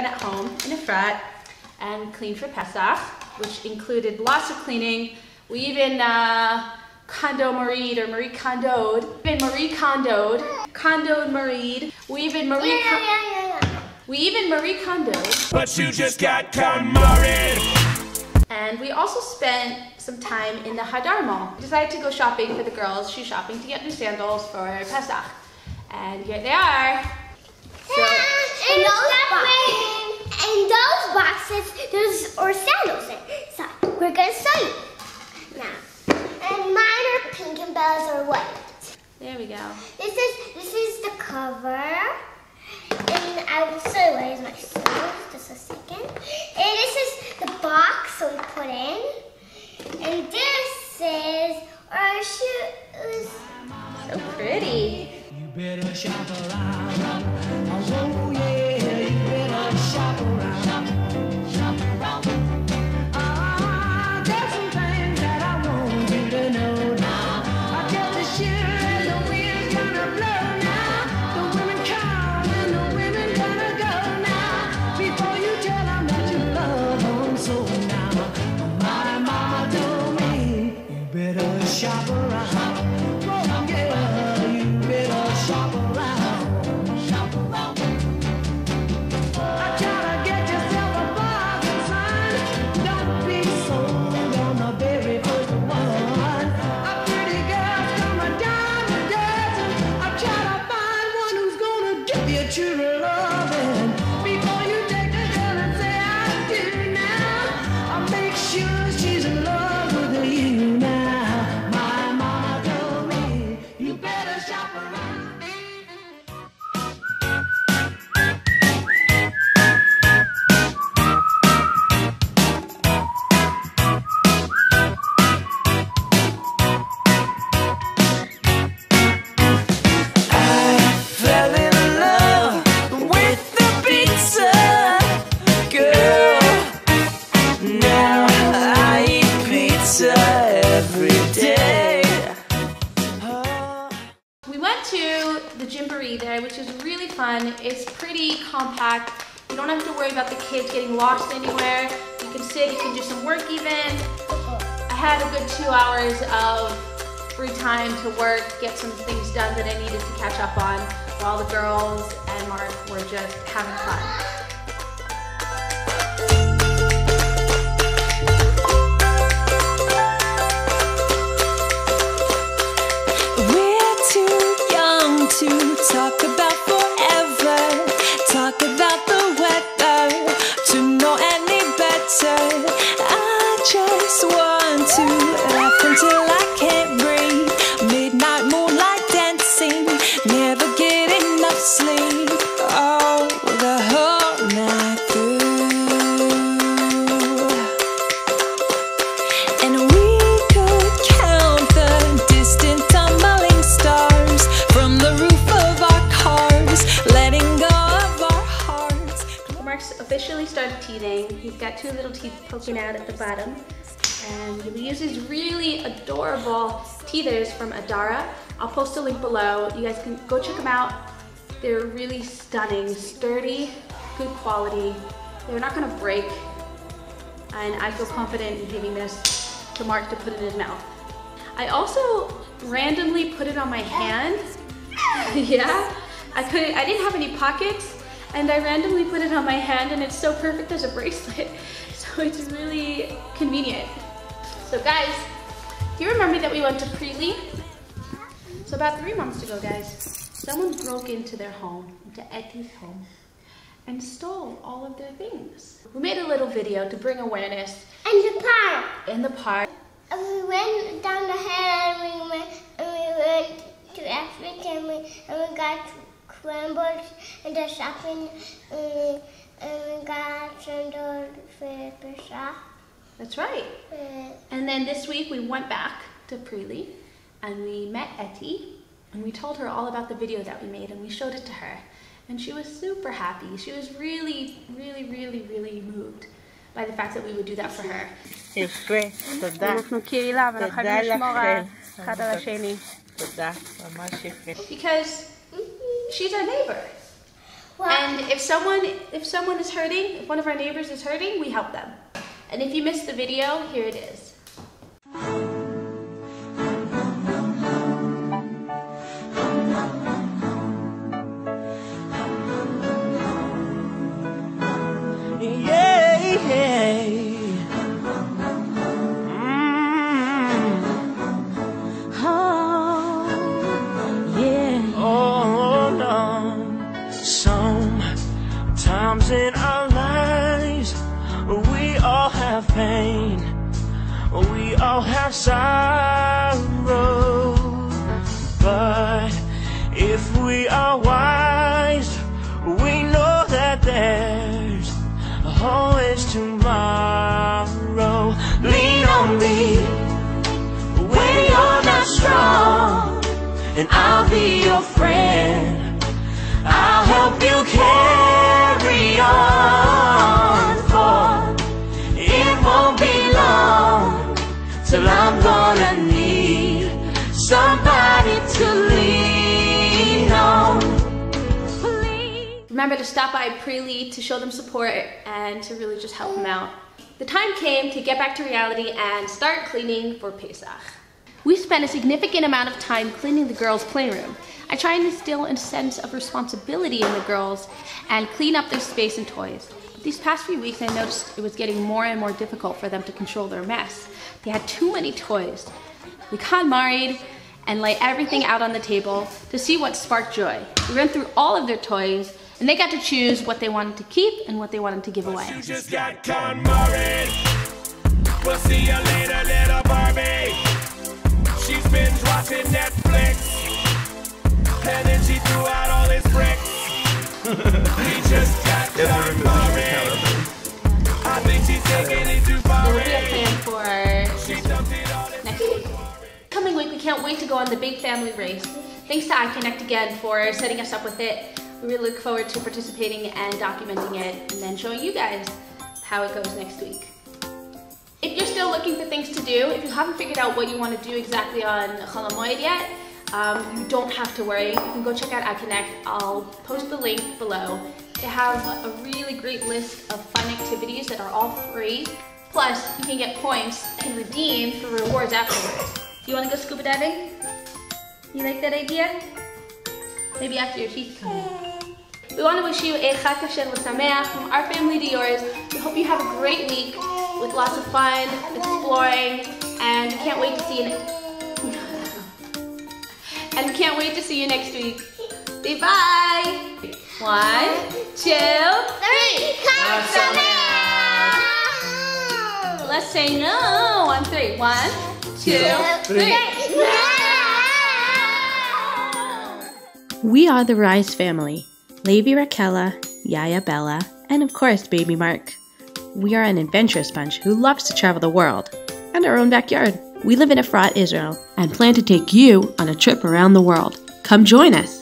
spent at home in Efrat and cleaned for Pesach, which included lots of cleaning. We even uh, Kondo Maried or Marie Kondoed. We even Marie Kondoed, Kondoed Maried. We even Marie. Yeah, yeah, yeah, yeah. we even Marie Kondoed. But you just got married. And we also spent some time in the Hadar Mall. We decided to go shopping for the girls, She's shopping to get new sandals for Pesach. And here they are. So, and those boxes, those boxes, there's or sandals in. So we're gonna show you now. And mine are pink and Bella's are white. there we go. This is this is the cover. And I will show you where is my scissors, just a second. And this is the box so we put in. And this is our shoes. So pretty. You better shop around. Shop around. It's pretty compact. You don't have to worry about the kids getting lost anywhere. You can sit, you can do some work even. I had a good two hours of free time to work, get some things done that I needed to catch up on while the girls and Mark were just having fun. Officially started teething. He's got two little teeth poking out at the bottom. And we use these really adorable teethers from Adara. I'll post a link below. You guys can go check them out. They're really stunning, sturdy, good quality. They're not gonna break. And I feel confident in giving this to Mark to put in his mouth. I also randomly put it on my hand. yeah, I couldn't, I didn't have any pockets and I randomly put it on my hand and it's so perfect as a bracelet. So it's really convenient. So guys, do you remember that we went to Preely? So about three months ago, guys, someone broke into their home, into Etty's home, and stole all of their things. We made a little video to bring awareness And the park. in the park. And we went down the hill and we went and we went to Africa and we and we got crumbles and the shopping and, and we got some dollars for the shop. That's right. Uh, And then this week we went back to Preely and we met Etty and we told her all about the video that we made and we showed it to her. And she was super happy. She was really, really, really, really moved by the fact that we would do that for her. יפה, תודה, אנחנו קהילה ואנחנו תודה חייבים לשמור לכם. אחד על השני. תודה, ממש יפה. Because she's our neighbor. And if someone if someone is hurting, if one of our neighbors is hurting, we help them. And if you missed the video, here it is. All have sorrow. But if we are wise, we know that there's always tomorrow. Lean on me when you're not strong, and I'll be your friend. I'll help you carry on, till I'm gonna need somebody to lean on. Please. Remember to stop by Preely to show them support and to really just help them out. The time came to get back to reality and start cleaning for Pesach. We spent a significant amount of time cleaning the girls' playroom. I try and instill a sense of responsibility in the girls and clean up their space and toys. These past few weeks, I noticed it was getting more and more difficult for them to control their mess. They had too many toys. We got married and lay everything out on the table to see what sparked joy. We went through all of their toys, and they got to choose what they wanted to keep and what they wanted to give away. You just got. We'll see you later, little Barbie. She's been watching Netflix. And then she threw out all his bricks. we just wait to go on the big family race. Thanks to iKonnect again for setting us up with it. We really look forward to participating and documenting it and then showing you guys how it goes next week. If you're still looking for things to do, if you haven't figured out what you want to do exactly on Chol yet, um, you don't have to worry. You can go check out iKonnect. I'll post the link below. They have a really great list of fun activities that are all free. Plus, you can get points and redeem for rewards afterwards. Do you want to go scuba diving? You like that idea? Maybe after your teeth come in. We want to wish you a Chag Kasher V'Sameach from our family to yours. We hope you have a great week with lots of fun, exploring, and can't wait to see you. Ne- and can't wait to see you next week. Say bye. One, two, Three. Chag Sameach. let's say no on three. One, two, three. We are the Raiz family Levi Raquela, Yaya Bella, and of course, baby Mark. We are an adventurous bunch who loves to travel the world and our own backyard. We live in Efrat, Israel, and plan to take you on a trip around the world. Come join us!